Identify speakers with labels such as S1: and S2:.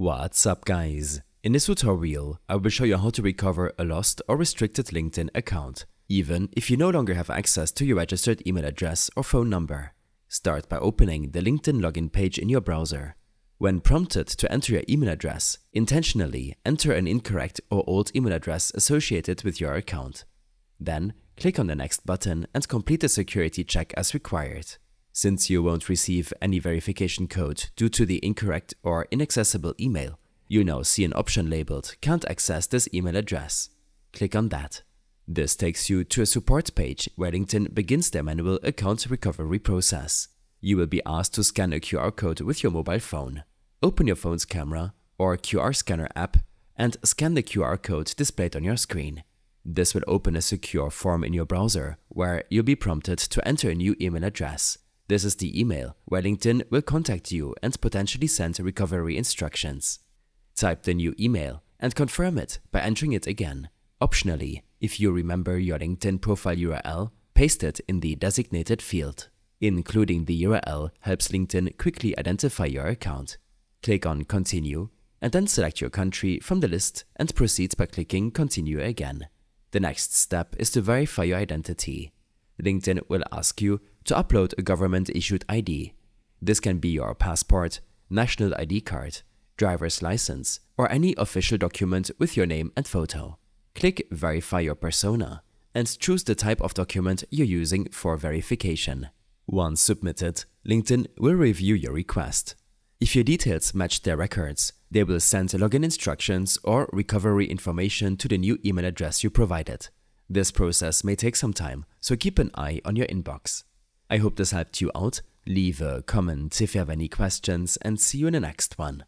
S1: What's up guys? In this tutorial, I will show you how to recover a lost or restricted LinkedIn account, even if you no longer have access to your registered email address or phone number. Start by opening the LinkedIn login page in your browser. When prompted to enter your email address, intentionally enter an incorrect or old email address associated with your account. Then, click on the next button and complete the security check as required. Since you won't receive any verification code due to the incorrect or inaccessible email, you now see an option labeled Can't access this email address. Click on that. This takes you to a support page where LinkedIn begins their manual account recovery process. You will be asked to scan a QR code with your mobile phone. Open your phone's camera or QR scanner app and scan the QR code displayed on your screen. This will open a secure form in your browser where you'll be prompted to enter a new email address. This is the email LinkedIn will contact you and potentially send recovery instructions. Type the new email and confirm it by entering it again. Optionally, if you remember your LinkedIn profile URL, paste it in the designated field. Including the URL helps LinkedIn quickly identify your account. Click on Continue and then select your country from the list and proceed by clicking Continue again. The next step is to verify your identity. LinkedIn will ask you to upload a government issued ID. This can be your passport, national ID card, driver's license, or any official document with your name and photo. Click Verify your persona and choose the type of document you're using for verification. Once submitted, LinkedIn will review your request. If your details match their records, they will send login instructions or recovery information to the new email address you provided. This process may take some time, so keep an eye on your inbox. I hope this helped you out. Leave a comment if you have any questions and see you in the next one.